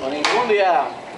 Con infundia.